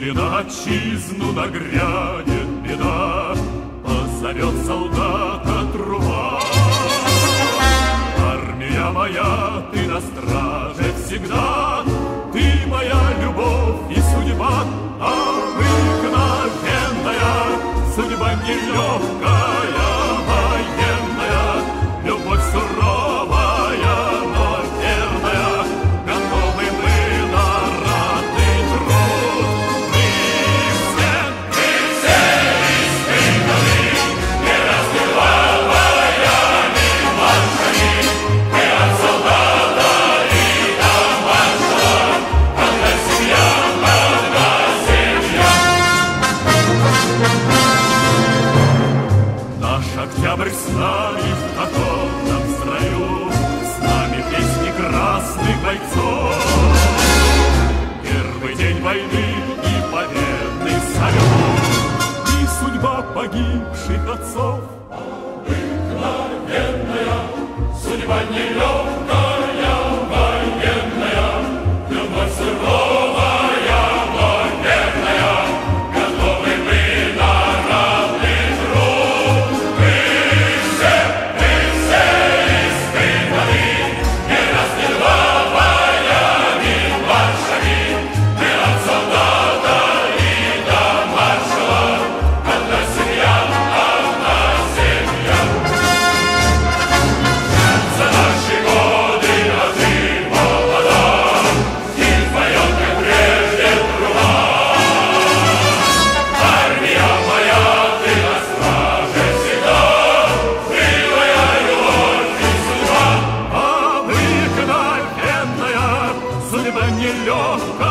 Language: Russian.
Если на отчизну нагрянет беда, Позовет солдата труба. Армия моя, ты на страже всегда, Ты моя любовь и судьба, Обыкновенная судьба нелегкая, нами в походном строю, С нами песни красных бойцов. Первый день войны и победный И судьба погибших отцов — Windows.